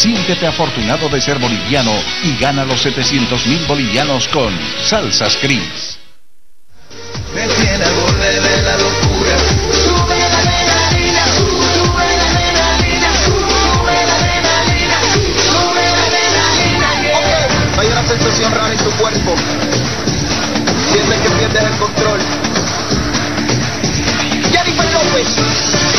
Siéntete afortunado de ser boliviano y gana los 700 mil bolivianos con Salsas Cris. Me tiene al borde de la locura. Sube la adrenalina, sube la adrenalina, sube la adrenalina, sube la adrenalina. Ok, hay una sensación rara en tu cuerpo. Sientes que pierdes el control. Jennifer López.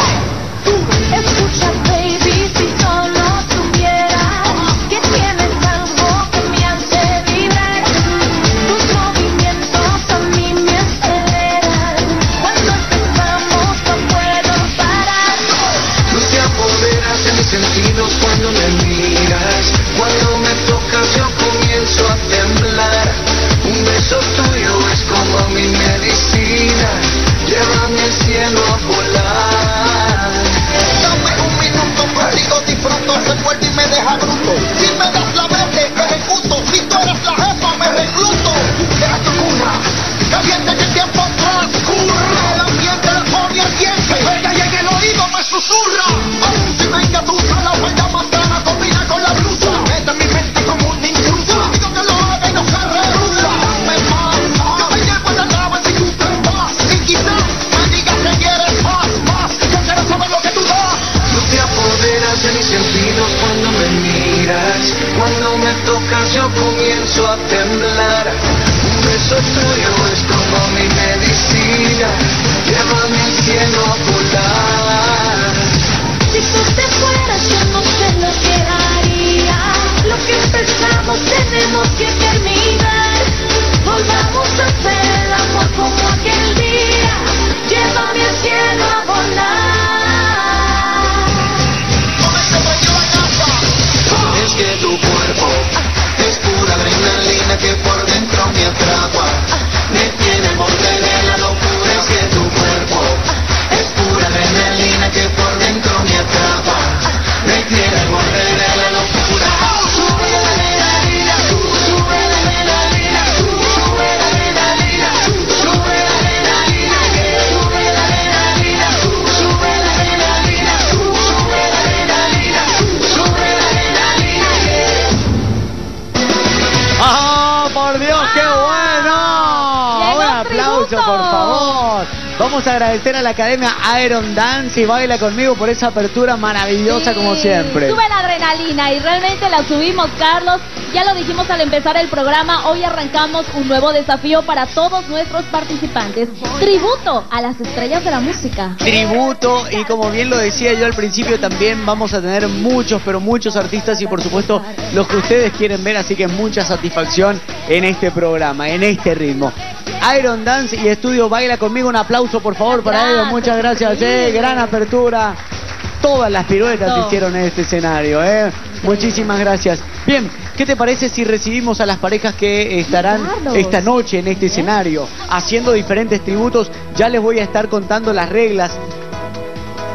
Vuelve y me yo comienzo a temblar. Un beso tuyo es como mi medicina. Llévame al cielo a volar. Si tú te fueras, yo no sé lo que haría. Lo que empezamos tenemos que terminar. Volvamos a hacer el amor como aquel que por dentro me atrapa. Agradecer a la Academia Iron Dance y baila conmigo por esa apertura maravillosa como siempre. Sube la adrenalina y realmente la subimos, Carlos. Ya lo dijimos al empezar el programa, hoy arrancamos un nuevo desafío para todos nuestros participantes. Tributo a las estrellas de la música. Tributo y como bien lo decía yo al principio también vamos a tener muchos pero muchos artistas y por supuesto los que ustedes quieren ver así que mucha satisfacción en este programa, en este ritmo. Iron Dance y Estudio Baila conmigo, un aplauso por favor para ellos, muchas gracias, eh, gran apertura. Todas las piruetas Todo. hicieron en este escenario, eh. Muchísimas gracias. Bien, ¿qué te parece si recibimos a las parejas que estarán esta noche en este escenario haciendo diferentes tributos? Ya les voy a estar contando las reglas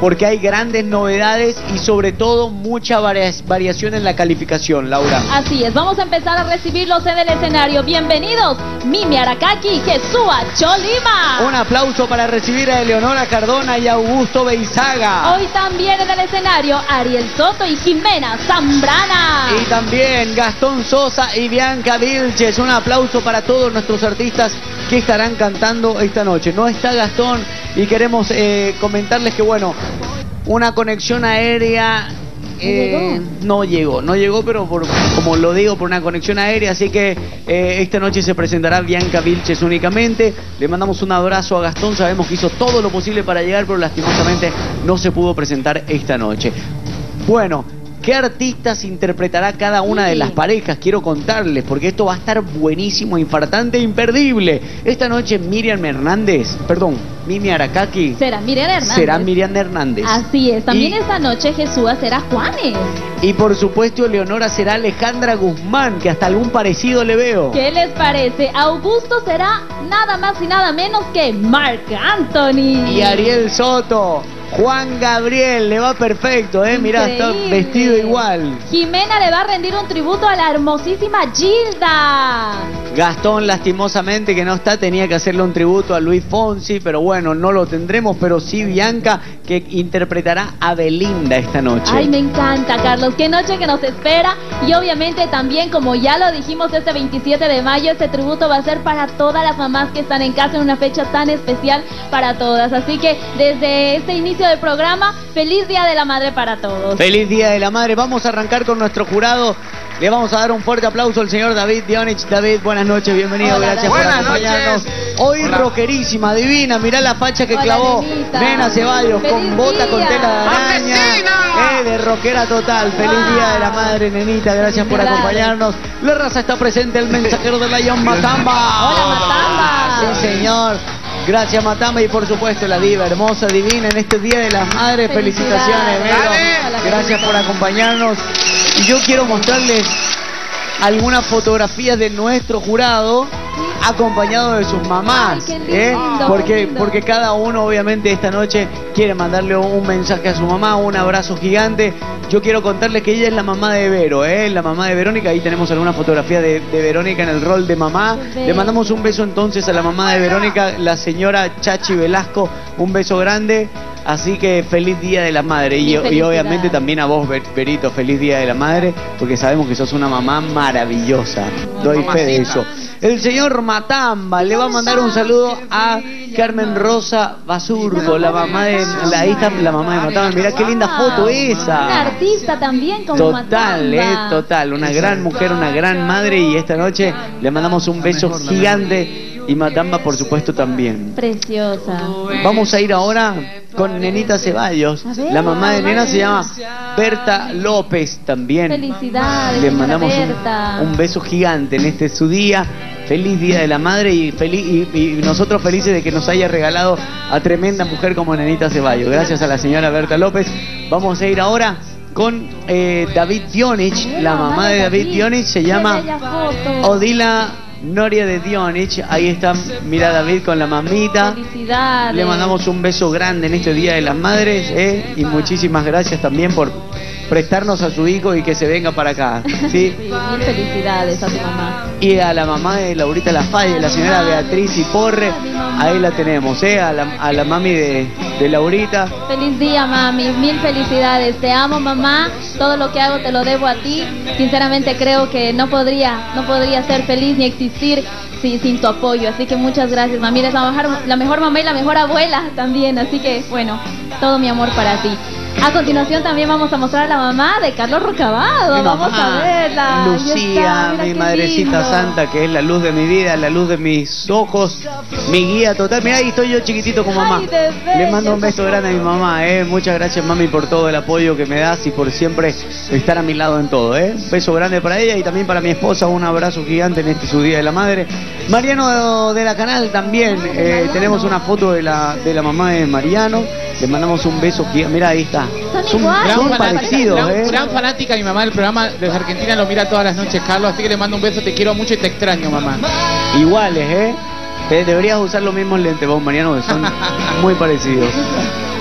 porque hay grandes novedades y sobre todo mucha varia- variación en la calificación, Laura. Así es, vamos a empezar a recibirlos en el escenario. Bienvenidos, Mimi Arakaki y Jesúa Cholima. Un aplauso para recibir a Eleonora Cardona y Augusto Beizaga. Hoy también en el escenario, Ariel Soto y Jimena Zambrana. Y también Gastón Sosa y Bianca Vilches. Un aplauso para todos nuestros artistas que estarán cantando esta noche. No está Gastón y queremos eh, comentarles que, bueno, una conexión aérea eh, no llegó, no llegó, pero por, como lo digo, por una conexión aérea, así que eh, esta noche se presentará Bianca Vilches únicamente. Le mandamos un abrazo a Gastón, sabemos que hizo todo lo posible para llegar, pero lastimosamente no se pudo presentar esta noche. Bueno, ¿qué artistas interpretará cada una de las parejas? Quiero contarles, porque esto va a estar buenísimo, infartante, imperdible. Esta noche Miriam Hernández, perdón, Mimi Arakaki, Será Miriam Hernández. será Miriam Hernández. Así es, también Y- esta noche Jesúa será Juanes. Y por supuesto, Leonora será Alejandra Guzmán, que hasta algún parecido le veo. ¿Qué les parece? Augusto será nada más y nada menos que Mark Anthony. Y Ariel Soto, Juan Gabriel, le va perfecto, ¿eh? Mirá, está vestido igual. Jimena le va a rendir un tributo a la hermosísima Gilda. Gastón, lastimosamente que no está, tenía que hacerle un tributo a Luis Fonsi, pero bueno, no lo tendremos, pero sí Bianca, que interpretará a Belinda esta noche. Ay, me encanta, Carlos. Qué noche que nos espera. Y obviamente también, como ya lo dijimos este 27 de mayo, este tributo va a ser para todas las mamás que están en casa en una fecha tan especial para todas. Así que desde este inicio del programa, feliz Día de la Madre para todos. Feliz Día de la Madre. Vamos a arrancar con nuestro jurado. Le vamos a dar un fuerte aplauso al señor David Dionich. David, buenas noches, bienvenido, Hola, gracias por acompañarnos. noches. Hoy Hola. rockerísima, divina, mirá la facha que Hola, clavó nenita. Nena Ceballos con bota con tela de araña. Eh, de rockera total. Feliz Wow. Día de la Madre, nenita, gracias por acompañarnos. La raza está presente, el mensajero de Lion Matamba. Hola, Matamba. Sí, señor. Gracias, Matamba, y por supuesto la diva hermosa, divina, en este Día de las Madres. Felicitaciones. Vero. Gracias por acompañarnos. Y yo quiero mostrarles algunas fotografías de nuestro jurado acompañado de sus mamás, ¿eh? porque porque cada uno obviamente esta noche quiere mandarle un mensaje a su mamá, un abrazo gigante. Yo quiero contarles que ella es la mamá de Vero, ¿eh? la mamá de Verónica. Ahí tenemos alguna fotografía de, de Verónica en el rol de mamá. Le mandamos un beso entonces a la mamá de Verónica, la señora Chachi Velasco. Un beso grande. Así que feliz Día de la Madre. Y, Y obviamente también a vos, Verito, feliz Día de la Madre, porque sabemos que sos una mamá maravillosa. Doy fe de Mamacita. eso. El señor Matamba le va a mandar un saludo a Carmen Rosa Basurgo, la mamá de la, está la mamá de Matamba. Mirá qué linda foto Una esa. artista también como Total, eh, total, una gran mujer, una gran madre y esta noche le mandamos un beso gigante y Matamba por supuesto también. Preciosa. Vamos a ir ahora con Nenita Ceballos. Ver, La mamá de Nena se llama Berta López también. Felicidades, Le señora mandamos un, beso gigante en este su día. Feliz Día de la Madre y, feliz, y, y nosotros felices de que nos haya regalado a tremenda mujer como Nenita Ceballos. Gracias a la señora Berta López. Vamos a ir ahora con eh, David Dionich. La mamá de David Dionich se llama. Odila Noria de Dionich. Ahí está, mira David con la mamita. Felicidades. Le mandamos un beso grande en este Día de las Madres ¿eh? y muchísimas gracias también por prestarnos a su hijo y que se venga para acá. ¿sí? Sí, mil felicidades a tu mamá. Y a la mamá de Laurita Lafalle, la señora Beatriz y Porre, ahí la tenemos, ¿eh? a, la, a la mami de, de Laurita. Feliz día, mami. Mil felicidades. Te amo, mamá. Todo lo que hago te lo debo a ti. Sinceramente creo que no podría, no podría ser feliz ni existir sin, sin tu apoyo. Así que muchas gracias, mami. Eres la mejor, la mejor mamá y la mejor abuela también. Así que, bueno, todo mi amor para ti. A continuación también vamos a mostrar a la mamá de Carlos Rocabado. Vamos a verla. Está, Lucía, mi madrecita lindo. santa, que es la luz de mi vida, la luz de mis ojos, mi guía total. Mira, ahí estoy yo chiquitito con mamá. Ay, Le mando un beso grande a mi mamá, eh. Muchas gracias, mami, por todo el apoyo que me das y por siempre estar a mi lado en todo, eh. Un beso grande para ella y también para mi esposa, un abrazo gigante en este su día de la madre. Mariano de la canal también, eh, tenemos una foto de la, de la mamá de Mariano. Le mandamos un beso gigante. Mira, ahí está. Son Son, iguales. son Gran parecidos, gran, eh. gran fanática mi mamá del programa desde Argentina lo mira todas las noches Carlos así que le mando un beso te quiero mucho y te extraño mamá Iguales, ¿eh? Eh, Deberías usar los mismos lentes vos, Mariano, que son muy parecidos.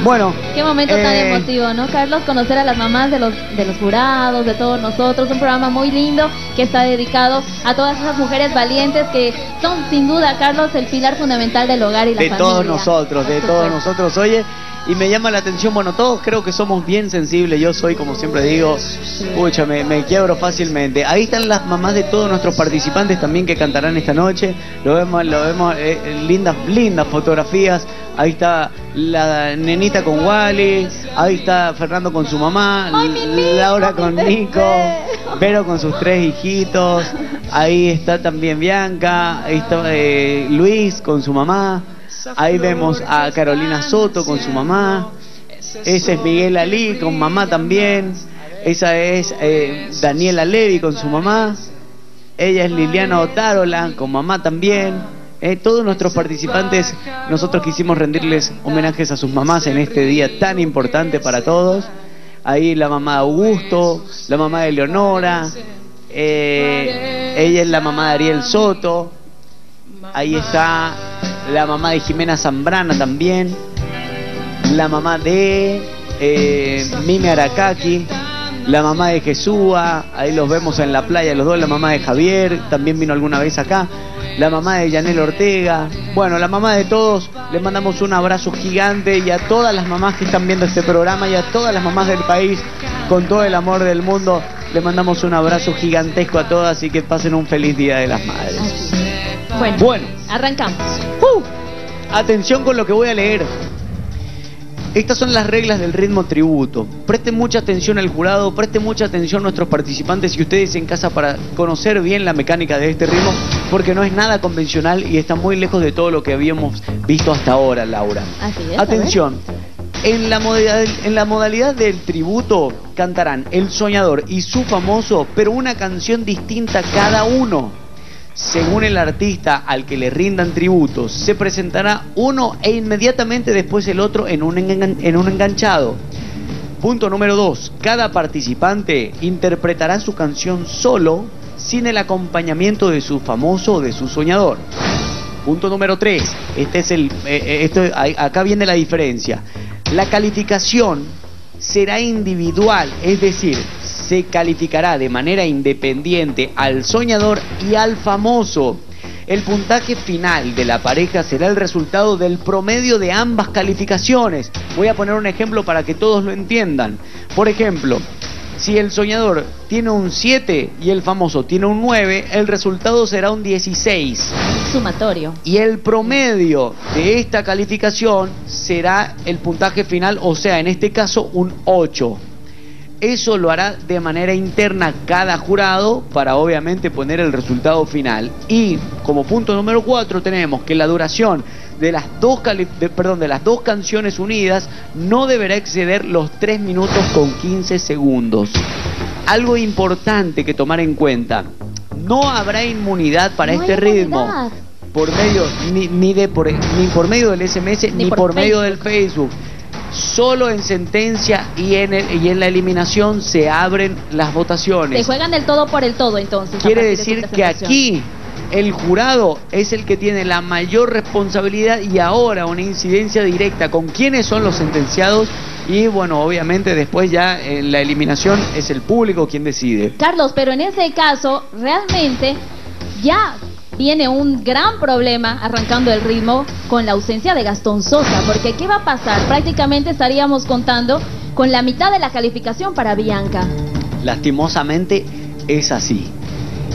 Bueno. Qué momento tan eh, emotivo, ¿no, Carlos? Conocer a las mamás de los, de los jurados, de todos nosotros. Un programa muy lindo que está dedicado a todas esas mujeres valientes que son, sin duda, Carlos, el pilar fundamental del hogar y la De familia. todos nosotros, de todos nosotros. Oye, y me llama la atención, bueno, todos creo que somos bien sensibles. Yo soy, como siempre digo, escucha, me, me quiebro fácilmente. Ahí están las mamás de todos nuestros participantes también que cantarán esta noche. Lo vemos, lo vemos, eh, eh, lindas, lindas fotografías. Ahí está la nenita con Wally, ahí está Fernando con su mamá, Laura con. Nico, Vero con sus tres hijitos, ahí está también Bianca, ahí está eh, Luis con su mamá, ahí vemos a Carolina Soto con su mamá, ese es Miguel Ali con mamá también, esa es eh, Daniela Levi con su mamá, ella es Liliana Otárola con mamá también. Eh, todos nuestros participantes, nosotros quisimos rendirles homenajes a sus mamás en este día tan importante para todos. Ahí la mamá de Augusto, la mamá de Leonora, eh, ella es la mamá de Ariel Soto, ahí está la mamá de Jimena Zambrana también, la mamá de eh, Mime Arakaki, la mamá de Jesúa, ahí los vemos en la playa los dos, la mamá de Javier, también vino alguna vez acá, la mamá de Yanel Ortega, bueno, la mamá de todos, les mandamos un abrazo gigante y a todas las mamás que están viendo este programa y a todas las mamás del país, con todo el amor del mundo, les mandamos un abrazo gigantesco a todas y que pasen un feliz Día de las Madres. Bueno, Bueno. arrancamos. ¡Uh! Atención con lo que voy a leer. Estas son las reglas del ritmo tributo. Presten mucha atención al jurado, presten mucha atención nuestros participantes y ustedes en casa para conocer bien la mecánica de este ritmo, porque no es nada convencional y está muy lejos de todo lo que habíamos visto hasta ahora, Laura. Así es, a Atención. En la, modalidad, en la modalidad del tributo cantarán El Soñador y su famoso, pero una canción distinta cada uno. Según el artista al que le rindan tributos, se presentará uno e inmediatamente después el otro en un, engan- en un enganchado. Punto número 2. Cada participante interpretará su canción solo, sin el acompañamiento de su famoso o de su soñador. Punto número 3. Este es el, eh, eh, esto, acá viene la diferencia. La calificación será individual, es decir, se calificará de manera independiente al soñador y al famoso. El puntaje final de la pareja será el resultado del promedio de ambas calificaciones. Voy a poner un ejemplo para que todos lo entiendan. Por ejemplo, si el soñador tiene un 7 y el famoso tiene un 9, el resultado será un 16. Sumatorio. Y el promedio de esta calificación será el puntaje final, o sea, en este caso un 8. Eso lo hará de manera interna cada jurado para obviamente poner el resultado final. Y como punto número 4 tenemos que la duración de las dos de- perdón, de las dos canciones unidas no deberá exceder los 3 minutos con 15 segundos. Algo importante que tomar en cuenta, no habrá inmunidad para No este ritmo por medio ni, ni de por, ni por medio del SMS ni, Ni por, por medio del Facebook. Solo en sentencia y en el- y en la eliminación se abren las Se votaciones. juegan el todo por el todo entonces. Quiere de decir que aquí el jurado es el que tiene la mayor responsabilidad y ahora una incidencia directa con quiénes son los sentenciados y bueno, obviamente después ya en la eliminación es el público quien decide. Carlos, pero en ese caso, realmente ya viene un gran problema arrancando el ritmo con la ausencia de Gastón Sosa, porque ¿qué va a pasar? Prácticamente estaríamos contando con la mitad de la calificación para Bianca. Lastimosamente es así.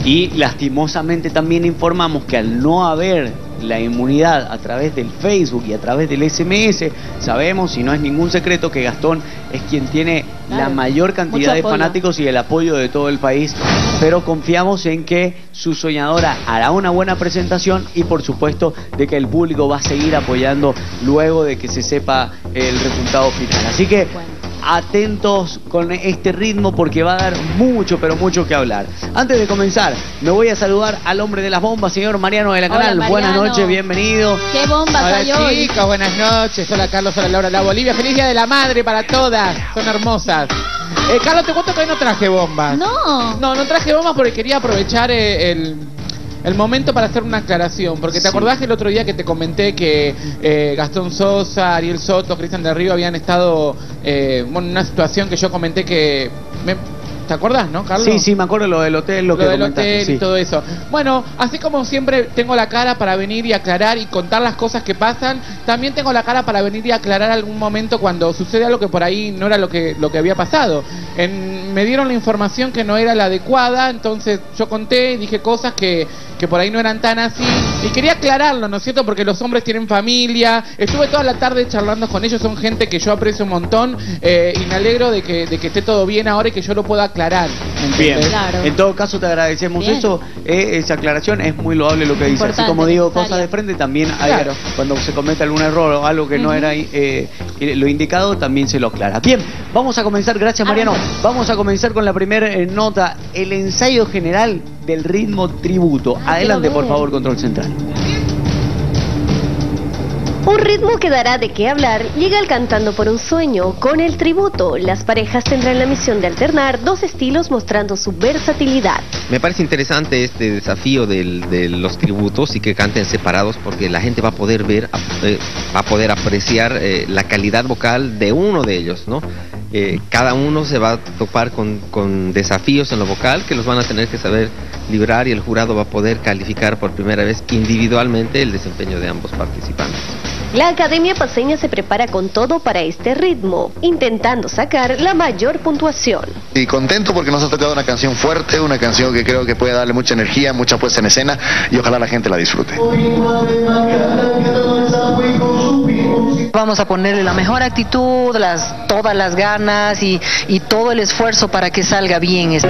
Y lastimosamente también informamos que al no haber la inmunidad a través del Facebook y a través del SMS, sabemos, y no es ningún secreto, que Gastón es quien tiene la mayor cantidad Mucho de apoyo. fanáticos y el apoyo de todo el país, pero confiamos en que su soñadora hará una buena presentación y por supuesto de que el público va a seguir apoyando luego de que se sepa el resultado final. Así que Bueno. Atentos con este ritmo porque va a dar mucho, pero mucho que hablar. Antes de comenzar, me voy a saludar al hombre de las bombas, señor Mariano de la Hola, Canal. Buenas noches, bienvenido. ¡Qué bombas hay Hola hoy! chicos, buenas noches. Hola Carlos, hola Laura, la Bolivia. Feliz día de la madre para todas. Son hermosas. Eh, Carlos, te cuento que hoy no traje bombas. No. No, no traje bombas porque quería aprovechar eh, el, el momento para hacer una aclaración. Porque te Sí. acordás que el otro día que te comenté que eh, Gastón Sosa, Ariel Soto, Cristian de Río habían estado eh, bueno, en una situación que yo comenté que... me- ¿Te acordás, no, Carlos? Sí, sí, me acuerdo lo del hotel, lo, lo que del comentaste, hotel sí. y todo eso. Bueno, así como siempre tengo la cara para venir y aclarar y contar las cosas que pasan, también tengo la cara para venir y aclarar algún momento cuando sucede algo que por ahí no era lo que lo que había pasado. En- me dieron la información que no era la adecuada, entonces yo conté y dije cosas que, que por ahí no eran tan así y quería aclararlo, ¿no es cierto? Porque los hombres tienen familia. Estuve toda la tarde charlando con ellos, son gente que yo aprecio un montón eh, y me alegro de que, de que esté todo bien ahora y que yo lo pueda aclarar. ¿Me Bien? Claro. en todo caso te agradecemos Bien. eso, eh, esa aclaración es muy loable lo que dice, así Importante, como digo necesaria. cosas de frente, también hay, Claro. cuando se comete algún error o algo que no era eh, lo indicado, también se lo aclara. Bien, vamos a comenzar, gracias Mariano, vamos a comenzar con la primera eh, nota, el ensayo general del ritmo tributo. Ah, Adelante por favor, control central. Un ritmo que dará de qué hablar llega al Cantando por un Sueño con el tributo. Las parejas tendrán la misión de alternar dos estilos mostrando su versatilidad. Me parece interesante este desafío de los tributos y que canten separados porque la gente va a poder ver, eh, va a poder apreciar eh, la calidad vocal de uno de ellos, eh, cada uno se va a topar con desafíos en lo vocal que los van a tener que saber librar y el jurado va a poder calificar por primera vez individualmente el desempeño de ambos participantes. La Academia Paseña se prepara con todo para este ritmo, intentando sacar la mayor puntuación. Y contento porque nos ha tocado una canción fuerte, una canción que creo que puede darle mucha energía, mucha puesta en escena y ojalá la gente la disfrute. Vamos a ponerle la mejor actitud, las, todas las ganas y, y todo el esfuerzo para que salga bien. este.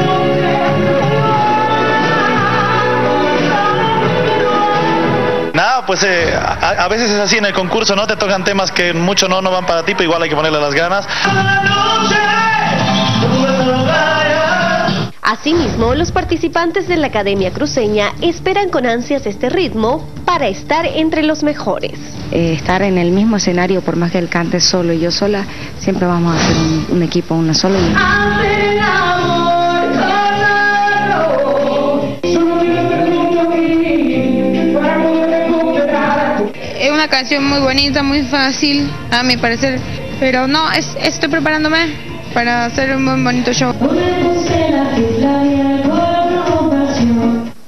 Nada, pues eh, a, a veces es así en el concurso, ¿no? Te tocan temas que mucho no, no van para ti, pero igual hay que ponerle las ganas. Asimismo, los participantes de la Academia Cruceña esperan con ansias este ritmo para estar entre los mejores. eh, estar en el mismo escenario, por más que él cante solo y yo sola, siempre vamos a hacer un, un equipo, una sola. Y... Es una canción muy bonita, muy fácil, a mi parecer. Pero no, es, estoy preparándome para hacer un muy bonito show.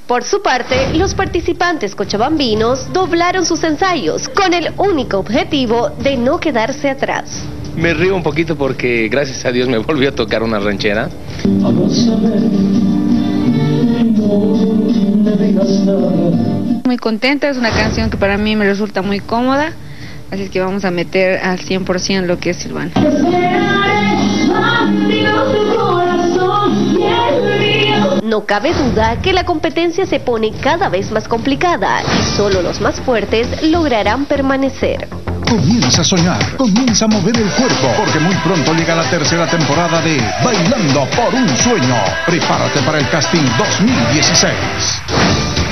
Por su parte, los participantes cochabambinos doblaron sus ensayos con el único objetivo de no quedarse atrás. Me río un poquito porque gracias a Dios me volvió a tocar una ranchera. Muy contenta, es una canción que para mí me resulta muy cómoda, así es que vamos a meter al 100% lo que es Silvana. No cabe duda que la competencia se pone cada vez más complicada y solo los más fuertes lograrán permanecer. Comienza a soñar, comienza a mover el cuerpo, porque muy pronto llega la tercera temporada de Bailando por un Sueño. Prepárate para el casting 2016.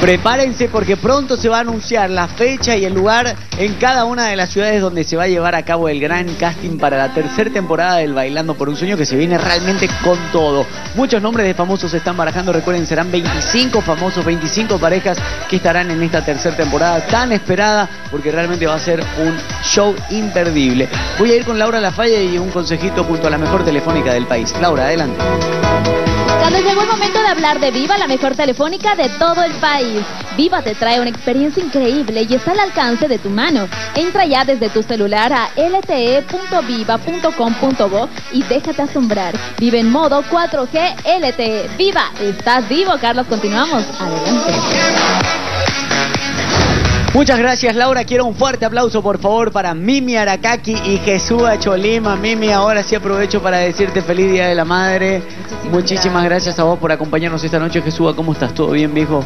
Prepárense porque pronto se va a anunciar la fecha y el lugar en cada una de las ciudades donde se va a llevar a cabo el gran casting para la tercera temporada del Bailando por un Sueño que se viene realmente con todo. Muchos nombres de famosos se están barajando, recuerden, serán 25 famosos, 25 parejas que estarán en esta tercera temporada tan esperada porque realmente va a ser un show imperdible. Voy a ir con Laura Lafalle y un consejito junto a la mejor telefónica del país. Laura, adelante. Cuando llegó el momento de hablar de Viva, la mejor telefónica de todo el país. Viva te trae una experiencia increíble y está al alcance de tu mano. Entra ya desde tu celular a lte.viva.com.bo y déjate asombrar. Vive en modo 4G LTE. ¡Viva! ¿Estás vivo, Carlos? Continuamos. Adelante. Muchas gracias Laura, quiero un fuerte aplauso por favor para Mimi Arakaki y Jesús Cholima. Mimi, ahora sí aprovecho para decirte feliz Día de la Madre. Muchísimas, gracias. a vos por acompañarnos esta noche. Jesús, ¿cómo estás? ¿Todo bien, viejo?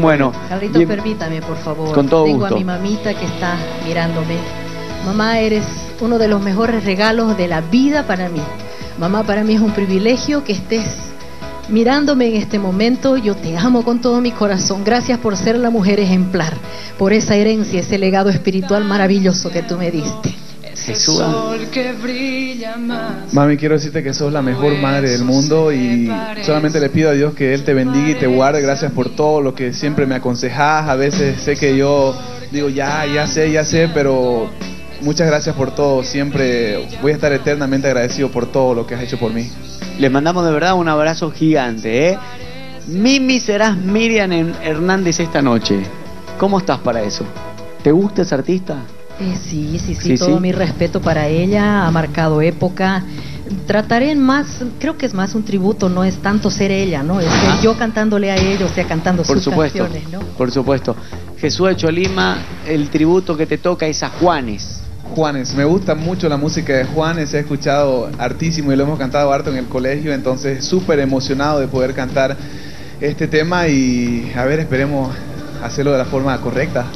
Bueno, Carlitos, permítame, por favor. Con todo Tengo gusto. a mi mamita que está mirándome. Mamá, eres uno de los mejores regalos de la vida para mí. Mamá, para mí es un privilegio que estés mirándome en este momento. Yo te amo con todo mi corazón. Gracias por ser la mujer ejemplar, por esa herencia, ese legado espiritual maravilloso que tú me diste. Jesús. Mami, quiero decirte que sos la mejor madre del mundo y solamente le pido a Dios que Él te bendiga y te guarde. Gracias por todo lo que siempre me aconsejás. A veces sé que yo digo, ya, ya sé, ya sé, pero muchas gracias por todo. Siempre voy a estar eternamente agradecido por todo lo que has hecho por mí. Les mandamos de verdad un abrazo gigante, ¿eh? Mimi serás Miriam Hernández esta noche. ¿Cómo estás para eso? ¿Te gusta ese artista? Eh, sí, sí, sí, Sí, todo sí. mi respeto para ella, ha marcado época. Trataré en más, creo que es más un tributo, no es tanto ser ella, ¿no? Es ser Ajá. yo cantándole a ella, o sea, cantando Por sus supuesto, canciones, ¿no? por supuesto. Jesús de Cholima, el tributo que te toca es a Juanes. Juanes, me gusta mucho la música de Juanes, he escuchado hartísimo y lo hemos cantado harto en el colegio, entonces súper emocionado de poder cantar este tema y a ver, esperemos hacerlo de la forma correcta.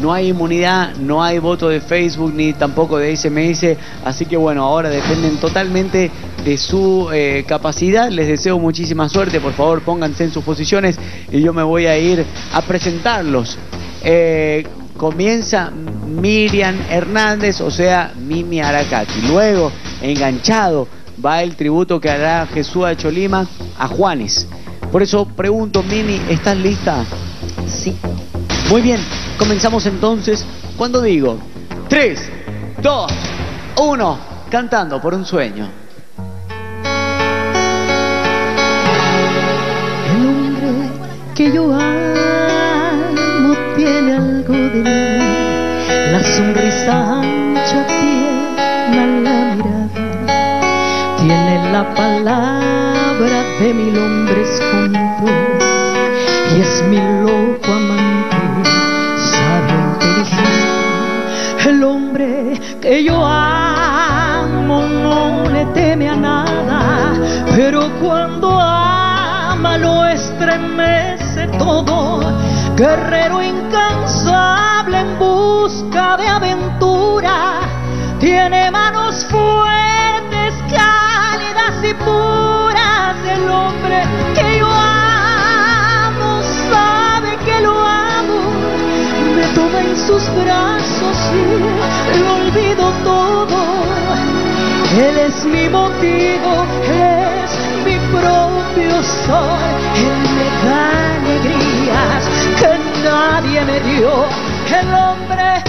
No hay inmunidad, no hay voto de Facebook ni tampoco de SMS, así que bueno, ahora dependen totalmente de su eh, capacidad. Les deseo muchísima suerte, por favor pónganse en sus posiciones y yo me voy a ir a presentarlos. Eh, comienza Miriam Hernández, o sea, Mimi Aracati. Luego, enganchado, va el tributo que hará Jesús de Cholima a Juanes. Por eso pregunto, Mimi, ¿estás lista? Sí. Muy bien, comenzamos entonces. Cuando digo 3, 2, 1, cantando por un sueño. El hombre que yo amo la sonrisa ancha tierna la mirada, tiene la palabra de mil hombres juntos y es mi loco amante, sabio inteligente. El hombre que yo amo no le teme a nada, pero cuando ama lo estremece todo. Guerrero incansable en busca de aventura, tiene manos fuertes, cálidas y puras. El hombre que yo amo sabe que lo amo, me toma en sus brazos y lo olvido todo. Él es mi motivo, propio sol. Él me da alegrías que nadie me dio. El hombre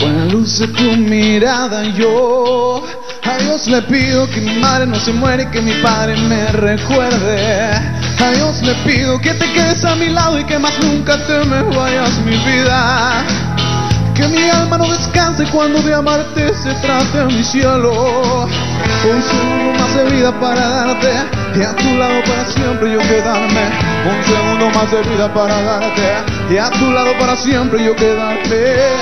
con la luz de tu mirada. Yo a Dios le pido que mi madre no se muere y que mi padre me recuerde. A Dios le pido que te quedes a mi lado y que más nunca te me vayas, mi vida. Que mi alma no descanse cuando de amarte se trate mi cielo. Un segundo más de vida para darte y a tu lado para siempre yo quedarme. Un segundo más de vida para darte y a tu lado para siempre yo quedarme.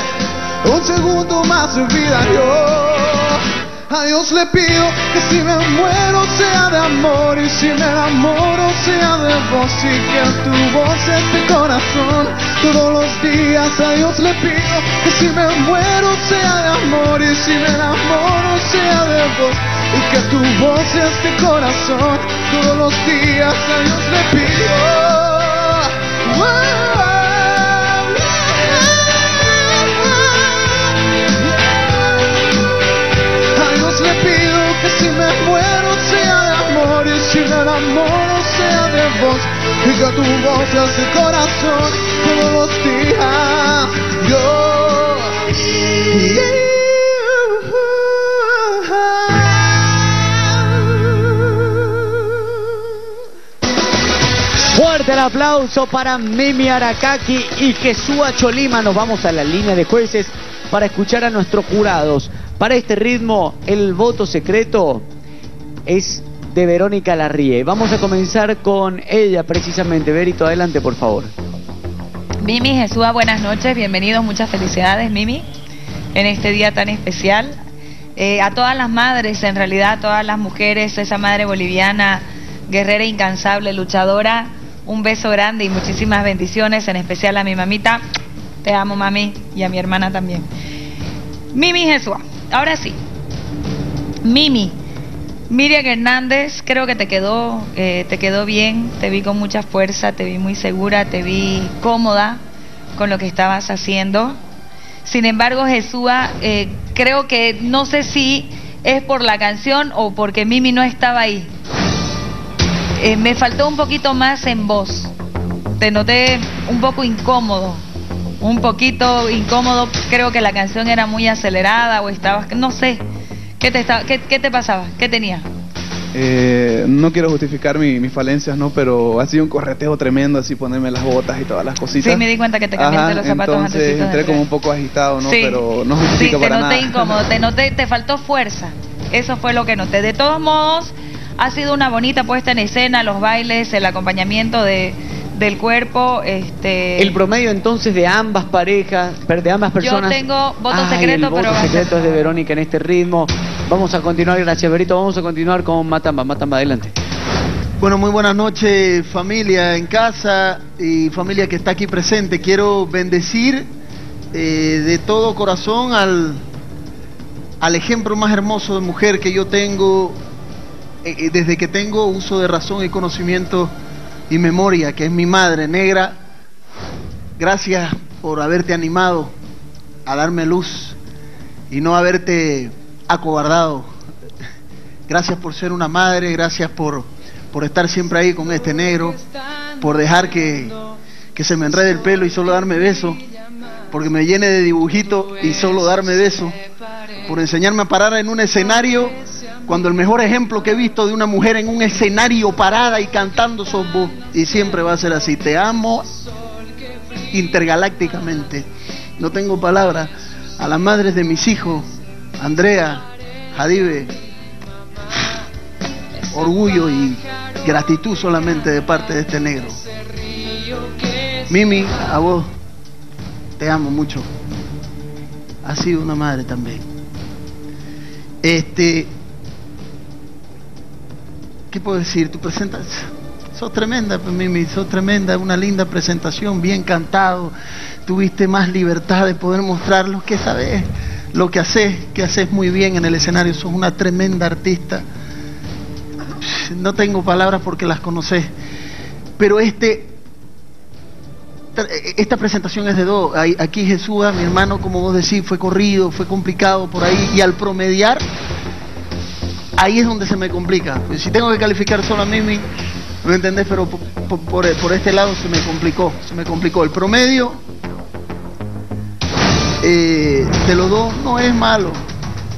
Un segundo más de vida yo. A Dios le pido que si me muero sea de amor y si me enamoro sea de vos y que tu voz este corazón todos los días. A Dios le pido que si me muero sea de amor y si me enamoro sea de vos y que tu voz este corazón todos los días. A Dios le pido. A Dios le pido que si me muero sea de amor y si me enamoro sea de vos y que tu voz sea de corazón todos los días. El aplauso para Mimi Arakaki y Jesúa Cholima. Nos vamos a la línea de jueces para escuchar a nuestros jurados. Para este ritmo, el voto secreto es de Verónica Larrie. Vamos a comenzar con ella precisamente. Verito, adelante por favor. Mimi Jesús, buenas noches, bienvenidos, muchas felicidades Mimi en este día tan especial. Eh, a todas las madres, en realidad a todas las mujeres, esa madre boliviana, guerrera incansable, luchadora, un beso grande y muchísimas bendiciones, en especial a mi mamita, te amo mami, y a mi hermana también. Mimi Jesús, ahora sí. Mimi, Miriam Hernández, creo que te quedó, eh, te quedó bien, te vi con mucha fuerza, te vi muy segura, te vi cómoda con lo que estabas haciendo. Sin embargo, Jesúa, eh, creo que no sé si es por la canción o porque Mimi no estaba ahí. Eh, me faltó un poquito más en voz. Te noté un poco incómodo, un poquito incómodo. Creo que la canción era muy acelerada o estabas, no sé. ¿Qué te, estaba, qué, qué te pasaba? ¿Qué tenía? Eh, no quiero justificar mi- mis falencias, ¿no? Pero ha sido un correteo tremendo, así ponerme las botas y todas las cositas. Sí, me di cuenta que te cambiaste Ajá, los zapatos entonces de entré como un poco agitado, ¿no? Sí. Pero no Sí, justifica te para noté nada. incómodo, te noté, te faltó fuerza. Eso fue lo que noté. De todos modos, ha sido una bonita puesta en escena, los bailes, el acompañamiento de, del cuerpo. Este, El promedio entonces de ambas parejas, de ambas personas. tengo voto Ay, secreto, el voto pero ser- secreto es de Verónica en este ritmo. Vamos a continuar, gracias Berito. Vamos a continuar con Matamba. Matamba, adelante. Bueno, muy buenas noches familia en casa y familia que está aquí presente. Quiero bendecir eh, de todo corazón al, al ejemplo más hermoso de mujer que yo tengo eh, eh, desde que tengo uso de razón y conocimiento y memoria, que es mi madre negra. Gracias por haberte animado a darme luz y no haberte acobardado. Gracias por ser una madre, gracias por, por estar siempre ahí con este negro, por dejar que, que se me enrede el pelo y solo darme besos, porque me llene de dibujito y solo darme besos, por enseñarme a parar en un escenario cuando el mejor ejemplo que he visto de una mujer en un escenario parada y cantando sos vos. Y siempre va a ser así. Te amo intergalácticamente. No tengo palabras. A las madres de mis hijos, Andrea, Jadive, orgullo y gratitud solamente de parte de este negro. Mimi, a vos te amo mucho. Has sido una madre también. Este, ¿qué puedo decir? Tu presentación, sos tremenda, Mimi, sos tremenda, una linda presentación, bien cantado. Tuviste más libertad de poder mostrar lo que sabes, lo que haces, que haces muy bien en el escenario. Sos una tremenda artista no tengo palabras porque las conoces, pero este, esta presentación es de dos. Aquí Jesús, mi hermano, como vos decís, fue corrido, fue complicado por ahí, y al promediar, ahí es donde se me complica. Si tengo que calificar solo a Mimi, ¿me entendés? Pero por este lado se me complicó, se me complicó. El promedio eh, de los dos no es malo.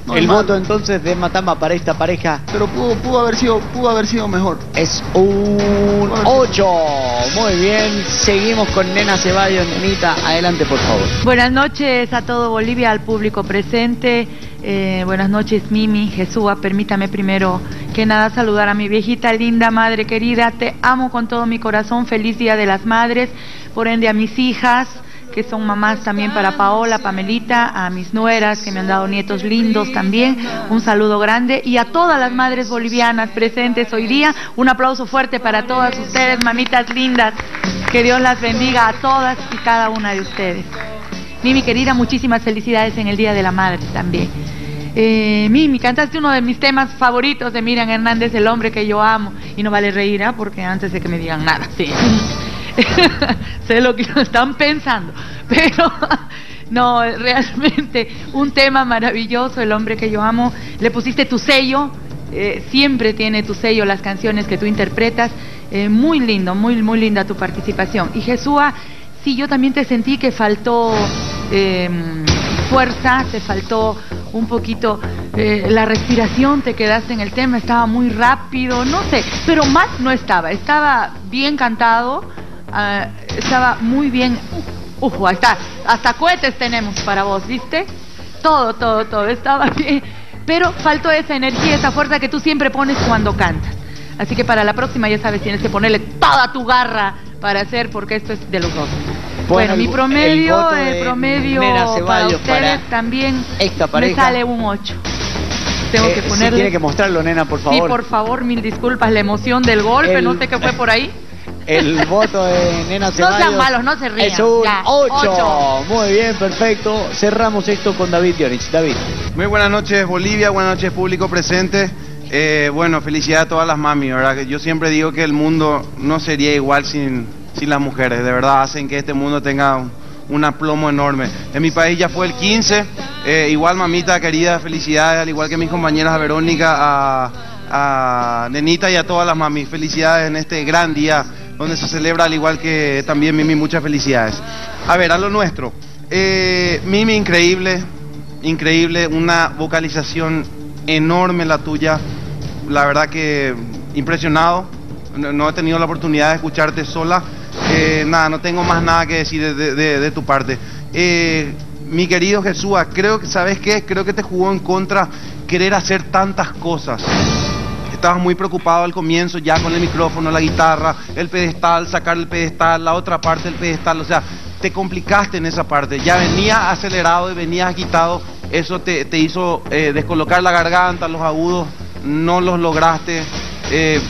No el voto entonces de Matamba para esta pareja pero pudo, pudo haber sido pudo haber sido mejor es un 8 muy bien seguimos con Nena Ceballos Nenita adelante por favor Buenas noches a todo Bolivia, al público presente. Eh, buenas noches, Mimi, Jesúa. Permítame primero que nada saludar a mi viejita linda, madre querida. Te amo con todo mi corazón. Feliz Día de las Madres. Por ende, a mis hijas, que son mamás también para Paola, Pamelita, a mis nueras, que me han dado nietos lindos también. Un saludo grande. Y a todas las madres bolivianas presentes hoy día, un aplauso fuerte para todas ustedes, mamitas lindas. Que Dios las bendiga a todas y cada una de ustedes. Mimi querida, muchísimas felicidades en el Día de la Madre también. Eh, Mimi, cantaste uno de mis temas favoritos de Miriam Hernández, El hombre que yo amo. Y no vale reír, ¿ah? porque antes de que me digan nada, sí. sé lo que están pensando. Pero no, realmente un tema maravilloso, El hombre que yo amo. Le pusiste tu sello, eh, siempre tiene tu sello las canciones que tú interpretas. Eh, muy lindo, muy, muy linda tu participación. Y Jesúa, sí, yo también te sentí que faltó eh, fuerza, te faltó un poquito eh, la respiración, te quedaste en el tema, estaba muy rápido, no sé, pero mal no estaba, estaba bien cantado, ah, estaba muy bien, uf, ahí está, hasta cohetes tenemos para vos, ¿viste? Todo, todo, todo, estaba bien, pero faltó esa energía, esa fuerza que tú siempre pones cuando cantas. Así que para la próxima ya sabes, tienes que ponerle toda tu garra para hacer, porque esto es de los dos. Bueno, el- mi el promedio, el, de promedio para ustedes para también esta me sale un 8. Tengo Eh, que sí, ponerle... tiene que mostrarlo nena por favor Sí, por favor, mil disculpas, la emoción del golpe, El- no sé qué fue por ahí. El voto de Nena No Ceballos sean malos, no se rían. es un Ya, 8 ocho. muy bien perfecto cerramos esto con David Dionich David Muy buenas noches Bolivia, buenas noches público presente. Eh, bueno, felicidad a todas las mami, ¿verdad? Yo siempre digo que el mundo no sería igual sin, sin las mujeres, de verdad hacen que este mundo tenga un, un aplomo enorme. En mi país ya fue el 15, eh, igual mamita querida, felicidades, al igual que mis compañeras a Verónica, a, a Nenita y a todas las mami, felicidades en este gran día donde se celebra al igual que también Mimi, muchas felicidades. A ver, a lo nuestro. Eh, Mimi, increíble, increíble, una vocalización enorme la tuya, la verdad que impresionado, no, he tenido la oportunidad de escucharte sola, Eh, nada, no tengo más nada que decir de, de- de- de tu parte. Eh, mi querido Jesús, creo que, ¿sabes qué? Creo que te jugó en contra querer hacer tantas cosas. Estabas muy preocupado al comienzo ya con el micrófono, la guitarra, el pedestal, sacar el pedestal, la otra parte del pedestal, o sea, te complicaste en esa parte. Ya venías acelerado y venías agitado, eso te, te hizo eh, descolocar la garganta, los agudos, no los lograste. Eh,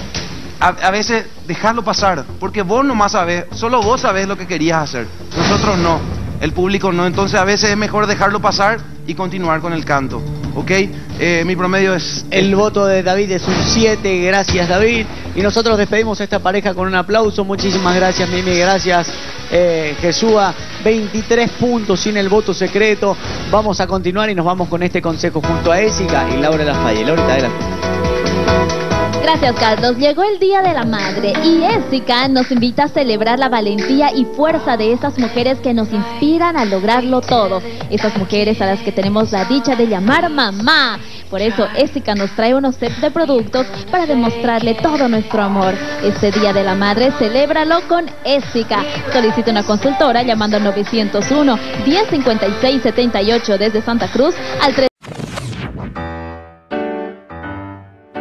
a, a veces dejarlo pasar, porque vos nomás sabés, solo vos sabés lo que querías hacer, nosotros no, el público no, entonces a veces es mejor dejarlo pasar y continuar con el canto, ¿ok? Eh, mi promedio es... El voto de David es un 7, gracias David. Y nosotros despedimos a esta pareja con un aplauso. Muchísimas gracias Mimi, gracias eh, Jesúa. 23 puntos sin el voto secreto. Vamos a continuar y nos vamos con este consejo junto a Ésica y Laura Lafaye. Laurita, adelante. Gracias, Carlos. Llegó el Día de la Madre y Ésica nos invita a celebrar la valentía y fuerza de estas mujeres que nos inspiran a lograrlo todo. Estas mujeres a las que tenemos la dicha de llamar mamá. Por eso, Ésica nos trae unos sets de productos para demostrarle todo nuestro amor. Este Día de la Madre, celébralo con Ésica. Solicita una consultora llamando al 901 1056 78 desde Santa Cruz al 3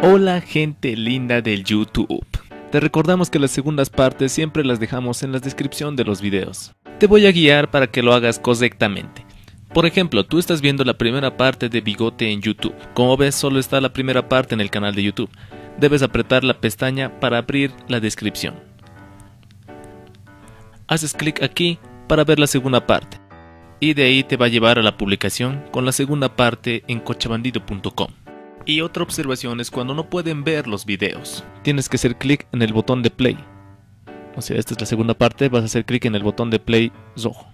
Hola gente linda del YouTube. Te recordamos que las segundas partes siempre las dejamos en la descripción de los videos. Te voy a guiar para que lo hagas correctamente. Por ejemplo, tú estás viendo la primera parte de Bigote en YouTube. Como ves, solo está la primera parte en el canal de YouTube. Debes apretar la pestaña para abrir la descripción. Haces clic aquí para ver la segunda parte. Y de ahí te va a llevar a la publicación con la segunda parte en cochabandido.com. Y otra observación es cuando no pueden ver los videos. Tienes que hacer clic en el botón de play. O sea, esta es la segunda parte, vas a hacer clic en el botón de play rojo.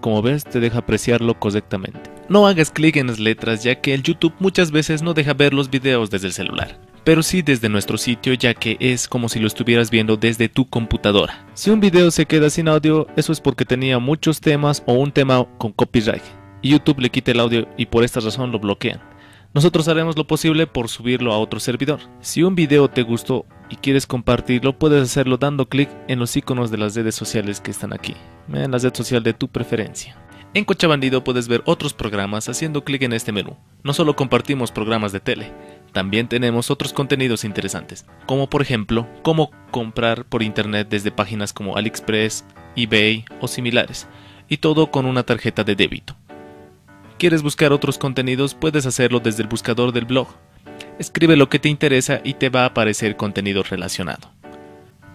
Como ves, te deja apreciarlo correctamente. No hagas clic en las letras ya que el YouTube muchas veces no deja ver los videos desde el celular. Pero sí desde nuestro sitio ya que es como si lo estuvieras viendo desde tu computadora. Si un video se queda sin audio, eso es porque tenía muchos temas o un tema con copyright. YouTube le quita el audio y por esta razón lo bloquean. Nosotros haremos lo posible por subirlo a otro servidor. Si un video te gustó y quieres compartirlo, puedes hacerlo dando clic en los iconos de las redes sociales que están aquí, en la red social de tu preferencia. En Cochabandido puedes ver otros programas haciendo clic en este menú. No solo compartimos programas de tele, también tenemos otros contenidos interesantes, como por ejemplo, cómo comprar por internet desde páginas como AliExpress, eBay o similares, y todo con una tarjeta de débito. ¿Quieres buscar otros contenidos? Puedes hacerlo desde el buscador del blog. Escribe lo que te interesa y te va a aparecer contenido relacionado.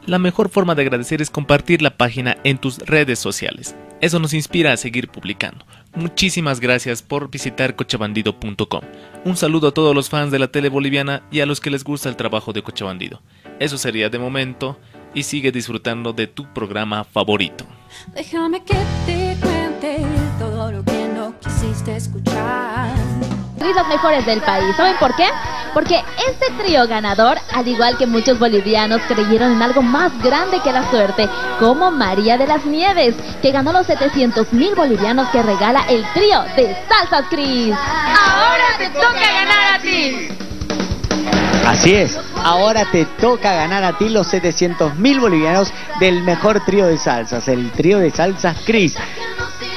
La mejor forma de agradecer es compartir la página en tus redes sociales. Eso nos inspira a seguir publicando. Muchísimas gracias por visitar cochabandido.com. Un saludo a todos los fans de la tele boliviana y a los que les gusta el trabajo de Cochabandido. Eso sería de momento y sigue disfrutando de tu programa favorito. Déjame que te cuente todo lo que quisiste escuchar. y los mejores del país. ¿Saben por qué? Porque este trío ganador, al igual que muchos bolivianos, creyeron en algo más grande que la suerte, como María de las Nieves, que ganó los 700 mil bolivianos que regala el trío de Salsas Cris. Ahora te toca ganar a ti. Así es, ahora te toca ganar a ti los 700 mil bolivianos del mejor trío de salsas, el trío de salsas Cris.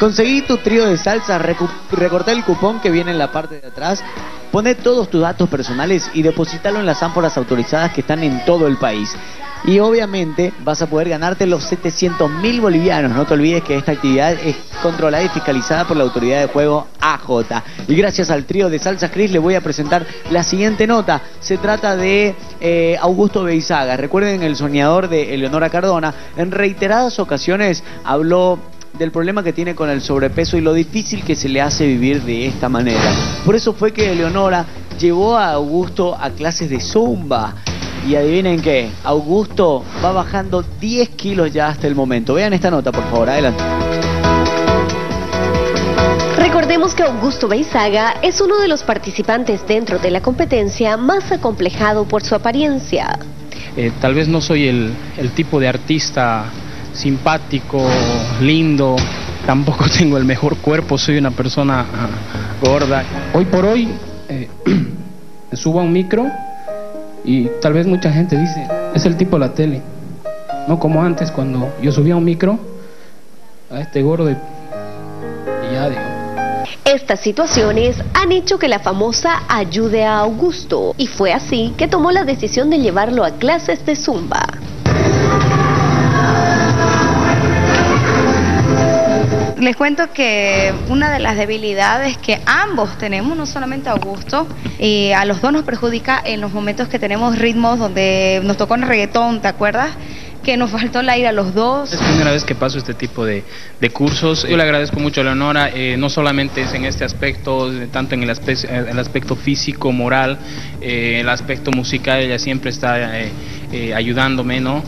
Conseguí tu trío de salsas, recu- recorté el cupón que viene en la parte de atrás, poné todos tus datos personales y deposítalo en las ánforas autorizadas que están en todo el país. Y obviamente vas a poder ganarte los 700 mil bolivianos. No te olvides que esta actividad es controlada y fiscalizada por la autoridad de juego AJ. Y gracias al trío de Salsas Cris le voy a presentar la siguiente nota. Se trata de eh, Augusto Beizaga. Recuerden el soñador de Eleonora Cardona. En reiteradas ocasiones habló del problema que tiene con el sobrepeso y lo difícil que se le hace vivir de esta manera. Por eso fue que Eleonora llevó a Augusto a clases de zumba. Y adivinen qué, Augusto va bajando 10 kilos ya hasta el momento. Vean esta nota, por favor, adelante. Recordemos que Augusto Beizaga es uno de los participantes dentro de la competencia más acomplejado por su apariencia. Eh, tal vez no soy el, el tipo de artista simpático, lindo, tampoco tengo el mejor cuerpo, soy una persona ah, gorda. Hoy por hoy eh, subo a un micro y tal vez mucha gente dice, es el tipo de la tele. No como antes cuando yo subía a un micro a este gordo y, ya. Estas situaciones han hecho que la famosa ayude a Augusto y fue así que tomó la decisión de llevarlo a clases de zumba. Les cuento que una de las debilidades que ambos tenemos, no solamente Augusto, y a los dos nos perjudica en los momentos que tenemos ritmos donde nos tocó en reggaetón, ¿te acuerdas? Que nos faltó el aire a los dos. Es la primera vez que paso este tipo de, de cursos. Yo le agradezco mucho a Leonora, eh, no solamente es en este aspecto, eh, tanto en el, aspe- eh, el aspecto físico, moral, eh, el aspecto musical, ella siempre está eh, eh, ayudándome, ¿no?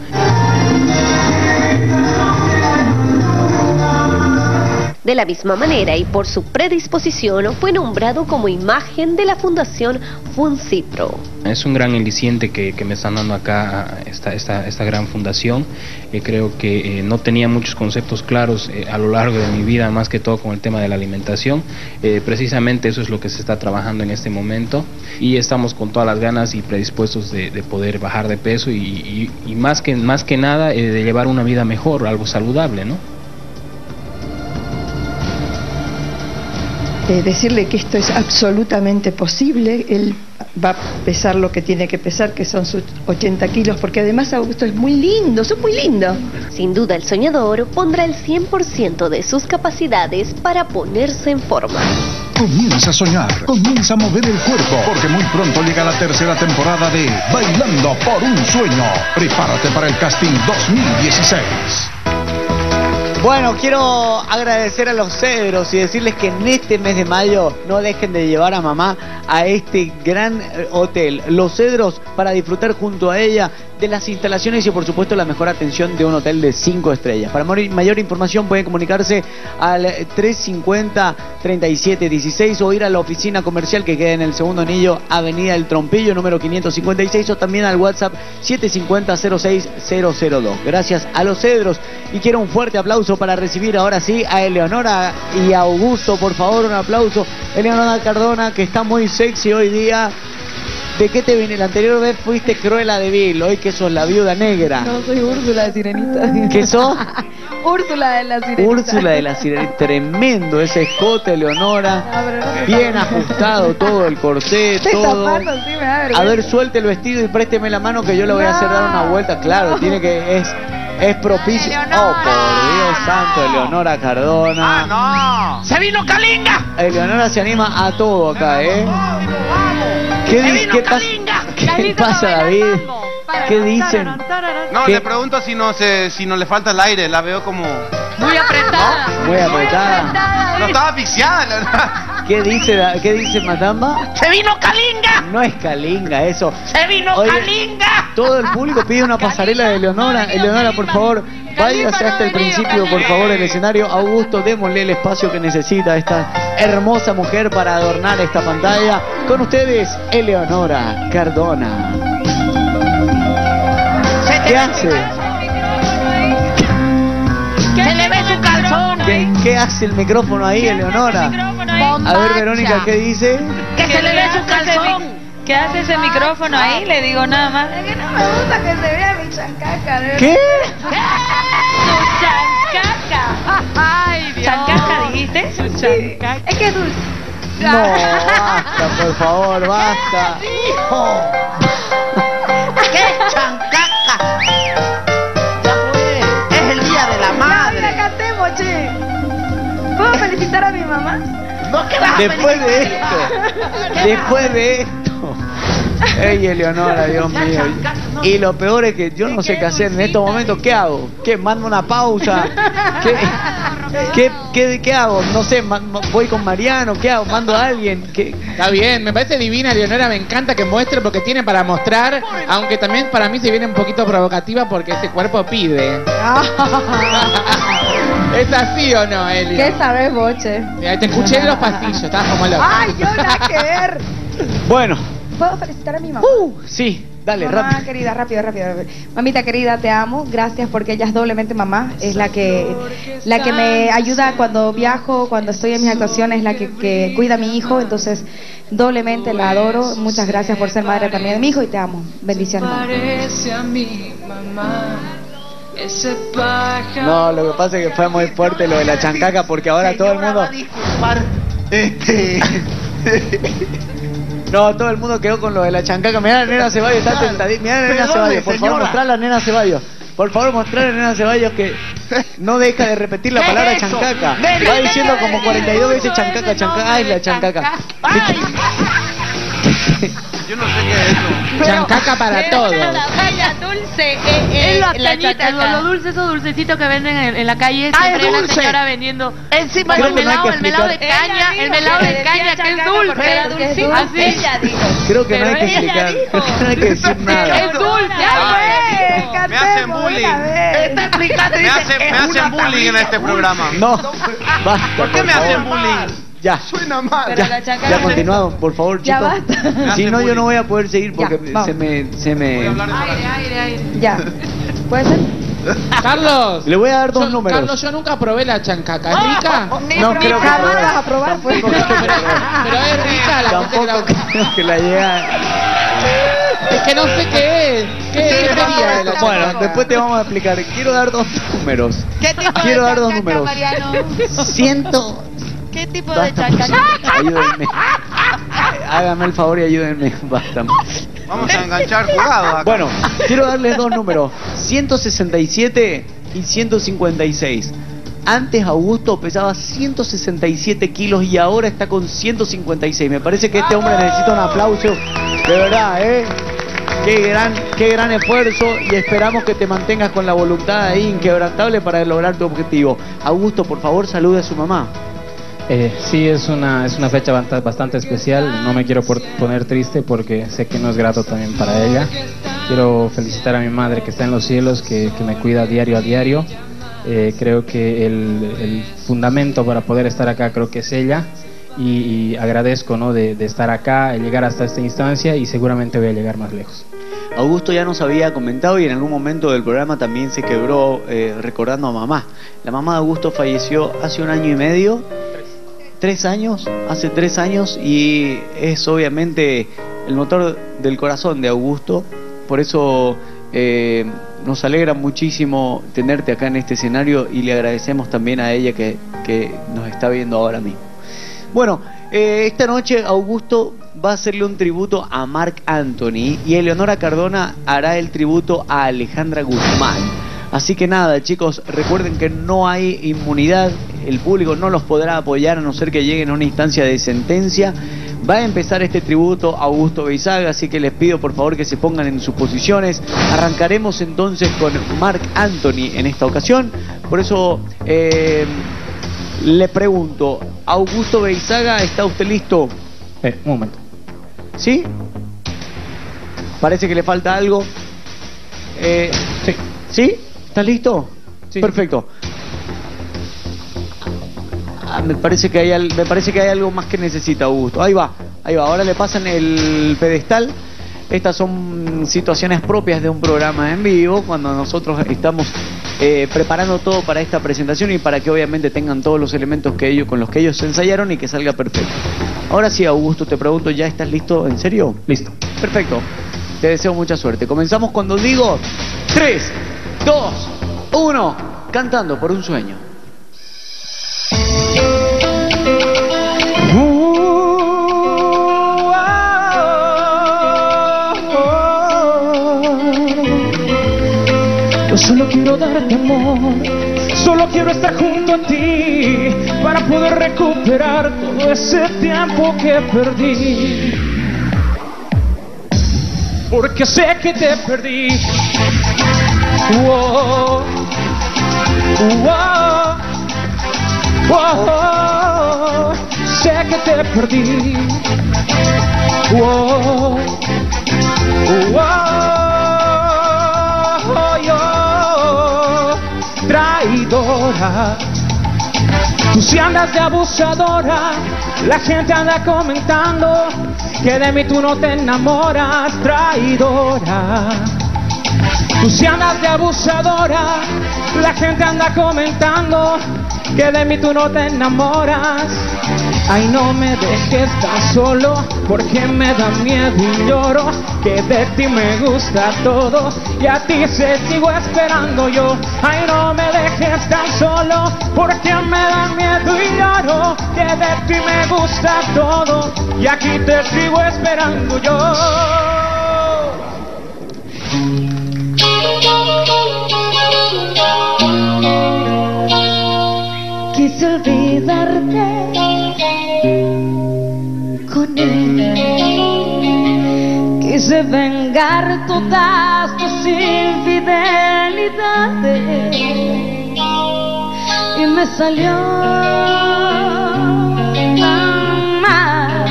De la misma manera y por su predisposición fue nombrado como imagen de la Fundación Funcipro. Es un gran aliciente que, que me están dando acá a esta, esta, esta gran fundación. Eh, creo que eh, no tenía muchos conceptos claros eh, a lo largo de mi vida, más que todo con el tema de la alimentación. Precisamente eso es lo que se está trabajando en este momento y estamos con todas las ganas y predispuestos de, de poder bajar de peso y, y- más, que, más que nada de llevar una vida mejor, algo saludable, ¿no? Eh, decirle que esto es absolutamente posible. Él va a pesar lo que tiene que pesar, que son sus 80 kilos, porque además Augusto es muy lindo, son muy lindo. Sin duda el soñador pondrá el 100% de sus capacidades para ponerse en forma. Comienza a soñar, comienza a mover el cuerpo, porque muy pronto llega la tercera temporada de Bailando por un sueño. Prepárate para el casting 2016. Bueno, quiero agradecer a los cedros y decirles que en este mes de mayo no dejen de llevar a mamá a este gran hotel, Los Cedros, para disfrutar junto a ella de las instalaciones y por supuesto la mejor atención de un hotel de 5 estrellas. Para mayor información pueden comunicarse al 350 3716 o ir a la oficina comercial que queda en el segundo anillo, Avenida El Trompillo, número 556 o también al WhatsApp 750 06002. Gracias a Los Cedros y quiero un fuerte aplauso para recibir ahora sí a Eleonora y a Augusto, por favor, un aplauso. Eleonora Cardona, que está muy sexy hoy día. ¿De qué te viene? La anterior vez fuiste Cruella de Vil, hoy que sos la viuda negra. No, soy Úrsula de Sirenita. ¿Qué sos? Úrsula de la Sirenita. Úrsula de la Sirenita. Tremendo ese escote, Eleonora. Bien ajustado todo el corsé, Esta todo. sí me da A ver, suelte el vestido y présteme la mano que yo le voy a hacer dar una vuelta. Claro, tiene que. Es, es propicio. Oh, por Dios santo, Eleonora Cardona. ¡Ah, no! ¡Se vino Kalinga! Eleonora se anima a todo acá, ¿eh? ¿Qué, ¡Se di- qué pasa, ¿Qué pasa, David? ¿Qué dicen? No, ¿Qué? le pregunto si no, se, si no le falta el aire, la veo como... Muy apretada. Muy apretada. No estaba asfixiada, la ¿Qué dice, la- qué dice Matamba? ¡Se vino Kalinga! No es Kalinga eso. ¡Se vino Oye, Kalinga! Todo el público pide una pasarela de Eleonora. Eleonora, por favor, váyase hasta el principio, por favor, el escenario. Augusto, démosle el espacio que necesita esta hermosa mujer para adornar esta pantalla. Con ustedes, Eleonora Cardona. ¿Qué hace? ¿Qué, qué hace el micrófono ahí, Eleonora? A ver, Verónica, ¿qué dice? ¡Que se le ve su calzón! ¿Qué hace ese micrófono ahí? Le digo nada más. Es que no me gusta que se vea mi chancaca. ¿Qué? ¡Chancaca! ¡Ay, Dios! ¿Chancaca dijiste? Su chancaca. Es que es dulce. No, basta, por favor, basta. Mamá? No, que vas a Después de esto, después de esto. Ey, Eleonora, Dios mío. Y lo peor es que yo no sé qué hacer en estos momentos. ¿Qué hago? ¿Qué? ¿Mando una pausa? ¿Qué, qué, qué, qué hago? No sé, voy con Mariano. ¿Qué hago? ¿Mando a alguien? ¿Qué? Está bien, me parece divina, Leonora, me encanta que muestre porque tiene para mostrar, aunque también para mí se viene un poquito provocativa porque ese cuerpo pide. ¿Es así o no, Eli? ¿Qué sabes, boche? Mira, Te escuché en los pasillos, estabas como loco. Ay, yo nada que ver. Bueno, ¿Puedo felicitar a mi mamá? sí, dale, mamá rápido. querida, rápido, rápido, rápido. Mamita querida, te amo. Gracias porque ella es doblemente mamá. Es la que, la que me ayuda cuando viajo, cuando estoy en mis actuaciones, la que, que cuida a mi hijo. Entonces, doblemente la adoro. Muchas gracias por ser madre también de mi hijo y te amo. Bendiciones. mamá. No, lo que pasa es que fue muy fuerte lo de la chancaca porque ahora todo el mundo... Este. No, todo el mundo quedó con lo de la chancaca. Mirá la nena Ceballos, está tentadita. Mirá la nena Ceballos, por favor, a la nena Ceballos. Por favor, mostrar a Elena Ceballos que no deja de repetir la ¿Qué palabra chancaca. Va diciendo como ven, 42 ven, veces chancaca, chancaca. Ay, la chancaca. Yo no sé qué es eso. Chancaca para todo. Ella dulce, eh, Es la la cañita, chancaca. lo- lo dulce, esos dulcecitos que venden en, en la calle, Ah, siempre es dulce. señora vendiendo. Encima el melado, el melado de caña, el melado de caña que es dulce. era dulcito. Así. Ella dijo. Creo que no hay que explicar. No hay que decir nada. Es dulce, Me hacen bullying. Está explicando y Me hacen, bullying en este programa. No, basta. ¿Por qué me hacen bullying? Ya. Suena mal. Pero Ya, la chancaca ya continuamos, por favor, Ya chicos. basta. Si no, yo no voy a poder seguir porque Ya, se me, se me. Aire, aire, aire. Ya. ¿Puede ser? Carlos. Le voy a dar dos yo- números. Carlos, yo nunca probé la chancaca. ¿Es rica? No creo que Jamás la vas a probar. pues. Pero es rica la gente que Tampoco la... creo que la llega. Es que no sé qué es. ¿Qué, qué sería de la Bueno, después te vamos a explicar. Quiero dar dos números. ¿Qué tipo Quiero de dar dos números. Mariano? Ciento. ¿Qué tipo de Basta, chancaca? ayúdenme. Hágame el favor y ayúdenme. Basta. Vamos a enganchar jugado acá. Bueno, quiero darles dos números: 167 y 156. Antes Augusto pesaba 167 kilos y ahora está con 156. Me parece que este hombre necesita un aplauso. De verdad, ¿eh? Qué gran, qué gran esfuerzo y esperamos que te mantengas con la voluntad ahí inquebrantable para lograr tu objetivo. Augusto, por favor, salude a su mamá. Eh, sí, es una, es una fecha bastante especial. No me quiero por- poner triste porque sé que no es grato también para ella. Quiero felicitar a mi madre que está en los cielos, que, que me cuida diario a diario. Eh, creo que el, el fundamento para poder estar acá creo que es ella. Y, y agradezco ¿no? de, de estar acá, de llegar hasta esta instancia y seguramente voy a llegar más lejos. Augusto ya nos había comentado y en algún momento del programa también se quebró eh, recordando a mamá. La mamá de Augusto falleció hace un año y medio, tres años, hace tres años y es obviamente el motor del corazón de Augusto. Por eso eh, nos alegra muchísimo tenerte acá en este escenario y le agradecemos también a ella que, que nos está viendo ahora mismo. Bueno, eh, esta noche Augusto va a hacerle un tributo a Mark Anthony y Eleonora Cardona hará el tributo a Alejandra Guzmán. Así que nada, chicos, recuerden que no hay inmunidad, el público no los podrá apoyar a no ser que lleguen a una instancia de sentencia. Va a empezar este tributo a Augusto Beizaga, así que les pido por favor que se pongan en sus posiciones. Arrancaremos entonces con Mark Anthony en esta ocasión. Por eso eh, le pregunto, Augusto Beizaga, ¿está usted listo? Eh, un momento. ¿Sí? Parece que le falta algo. Eh, sí. ¿Sí? ¿Estás listo? Sí. Perfecto. Ah, me parece que hay me parece que hay algo más que necesita Augusto. Ahí va, ahí va. Ahora le pasan el pedestal. Estas son situaciones propias de un programa en vivo, cuando nosotros estamos eh, preparando todo para esta presentación y para que obviamente tengan todos los elementos que ellos, con los que ellos se ensayaron y que salga perfecto. Ahora sí, Augusto, te pregunto, ¿ya estás listo? ¿En serio? Listo. Perfecto. Te deseo mucha suerte. Comenzamos cuando digo 3, 2, 1, cantando por un sueño. Yo solo quiero darte amor, solo quiero estar junto a ti para poder recuperar todo ese tiempo que perdí. Porque sé que te perdí. Wow. Wow. Wow. Sé que te perdí. Wow. Wow, yo, traidora. Tú si andas de abusadora, la gente anda comentando que de mí tú no te enamoras, traidora. Si andas de abusadora, la gente anda comentando que de mí tú no te enamoras. Ay, no me dejes tan solo, porque me da miedo y lloro, que de ti me gusta todo y a ti se sigo esperando yo. Ay, no me dejes tan solo, porque me da miedo y lloro, que de ti me gusta todo y aquí te sigo esperando yo. Quise olvidarte con él. Quise vengar todas tus infidelidades y me salió tan mal.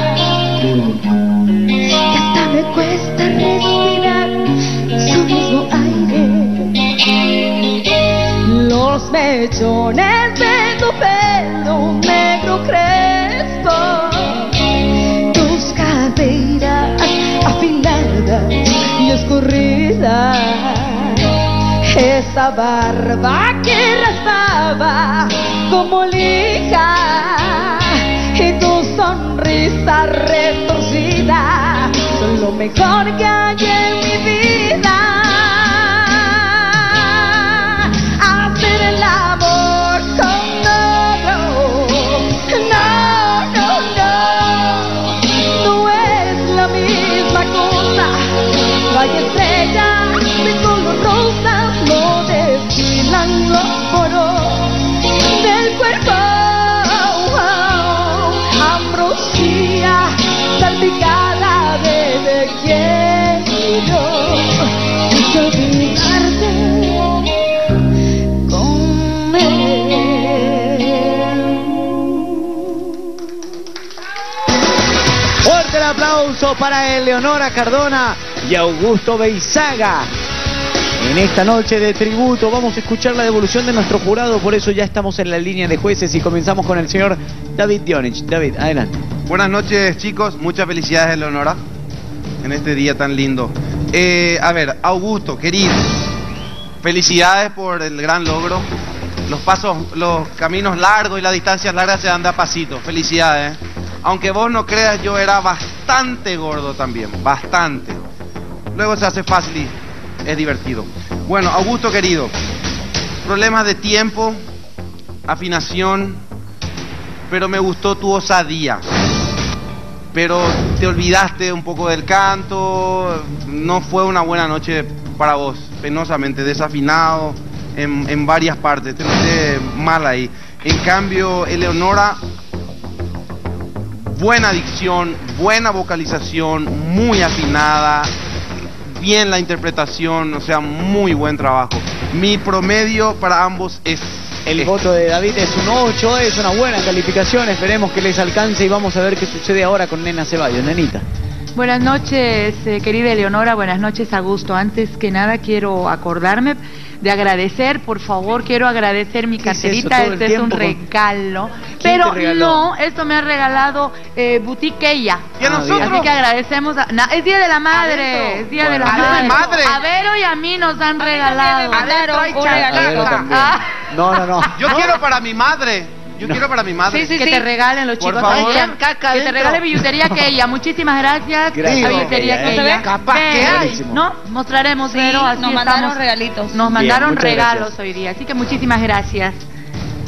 Y hasta me cuesta respirar. Mechones de tu pelo negro crespo, tus caderas afiladas y escurridas, esa barba que raspaba como lija. Y tu sonrisa retorcida. Son lo mejor que hay en mi vida. Para Eleonora Cardona y Augusto Beizaga. En esta noche de tributo vamos a escuchar la devolución de nuestro jurado, por eso ya estamos en la línea de jueces y comenzamos con el señor David Dionich. David, adelante. Buenas noches chicos, muchas felicidades Eleonora en este día tan lindo. Eh, a ver, Augusto, querido, felicidades por el gran logro. Los pasos, los caminos largos y las distancias largas se dan de a pasito. Felicidades. ¿eh? Aunque vos no creas, yo era bastante gordo también, bastante. Luego se hace fácil y es divertido. Bueno, Augusto querido, problemas de tiempo, afinación, pero me gustó tu osadía. Pero te olvidaste un poco del canto, no fue una buena noche para vos, penosamente desafinado en, en varias partes, te noté mal ahí. En cambio, Eleonora, buena dicción, buena vocalización, muy afinada, bien la interpretación, o sea, muy buen trabajo. Mi promedio para ambos es El voto de David es un 8, es una buena calificación, esperemos que les alcance y vamos a ver qué sucede ahora con Nena Ceballos. Nenita. Buenas noches, eh, querida Eleonora, buenas noches, Augusto. Antes que nada quiero acordarme de agradecer, por favor, quiero agradecer mi carterita, este es un regalo. ¿Quién Pero no, esto me ha regalado eh, Boutique ella. ¿Y a nosotros? Así que agradecemos. a- na- es Día de la Madre, es Día de la Madre. Madre. A Vero y a mí nos han regalado. Hay un regalito. Ah. No, no, no. Yo quiero para mi madre, yo quiero para mi madre. que te regalen los Por chicos. favor. Ay, que te regale billutería que ella. Muchísimas gracias. Gracias. A billutería ¿No que se ve? ella. Capaz que hay. ay, No, mostraremos, Sí, pero así nos mandaron estamos. regalitos. Nos Bien, mandaron regalos gracias. hoy día. Así que muchísimas gracias.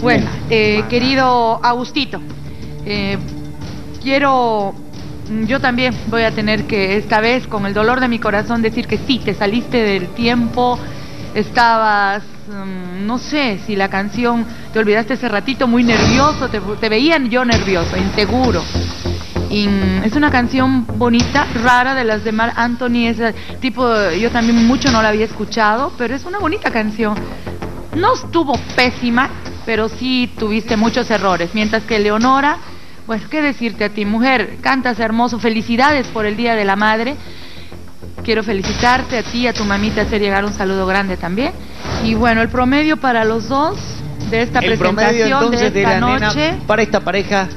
Bueno, eh, querido Agustito, eh, quiero. mm, Yo también voy a tener que, esta vez, con el dolor de mi corazón, decir que sí, te saliste del tiempo, estabas, mm, no sé si la canción, te olvidaste ese ratito muy nervioso, te, te veían yo nervioso, inseguro. Y mm, es una canción bonita, rara de las de Mar Anthony, ese tipo, yo también mucho no la había escuchado, pero es una bonita canción. No estuvo pésima, pero sí tuviste muchos errores, mientras que Leonora, pues qué decirte a ti, mujer, cantas hermoso, felicidades por el Día de la Madre. Quiero felicitarte a ti y a tu mamita, hacer llegar un saludo grande también. Y bueno, el promedio para los dos de esta El presentación de entonces de esta la noche. nena para esta pareja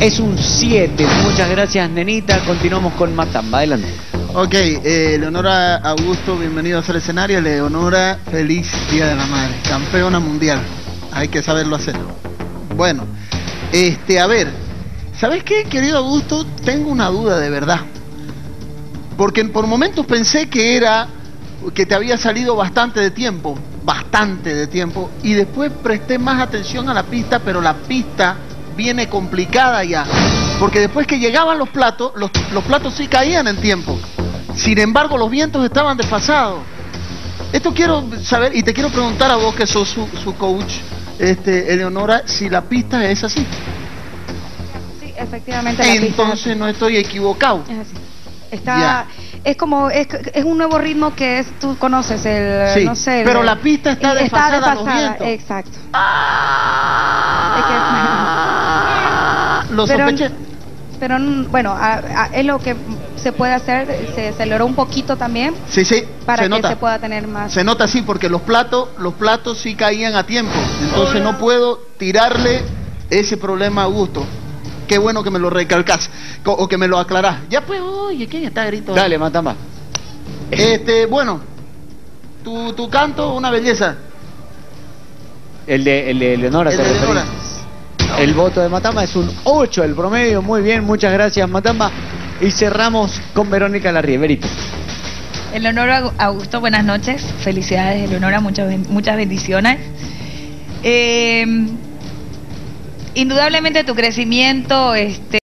es un 7. Muchas gracias, nenita. Continuamos con Matamba. Adelante. Ok, eh, Leonora Augusto, bienvenidos al escenario. Leonora, feliz Día de la Madre, campeona mundial. Hay que saberlo hacer. Bueno, este, a ver, ¿sabes qué, querido Augusto? Tengo una duda de verdad. Porque por momentos pensé que era que te había salido bastante de tiempo, bastante de tiempo, y después presté más atención a la pista, pero la pista viene complicada ya. Porque después que llegaban los platos, los, los platos sí caían en tiempo. Sin embargo, los vientos estaban desfasados. Es. Sí. Está, es como, es, es un nuevo ritmo que es, tú conoces el, Sí, no sé. el- pero la pista está desfasada los desfasada, vientos. Exacto. Lo pero, sospeché. pero bueno, a- a- es lo que se puede hacer, se aceleró un poquito también Sí, sí, para se que nota. se pueda tener más. Se nota así porque los platos, los platos sí caían a tiempo. Entonces no puedo tirarle ese problema a Augusto. Qué bueno que me lo recalcas o que me lo aclarás. Ya pues, oye, ¿quién está gritando? Dale, Matamba. Este, bueno, tu, tu canto, una belleza. El de, el de Leonora, El te de. Leonora. El voto de Matamba es un 8 el promedio. Muy bien, muchas gracias, Matamba. Y cerramos con Verónica Larrieverito. Eleonora Augusto, buenas noches. Felicidades, Eleonora, muchas, muchas bendiciones. Eh, indudablemente tu crecimiento, este.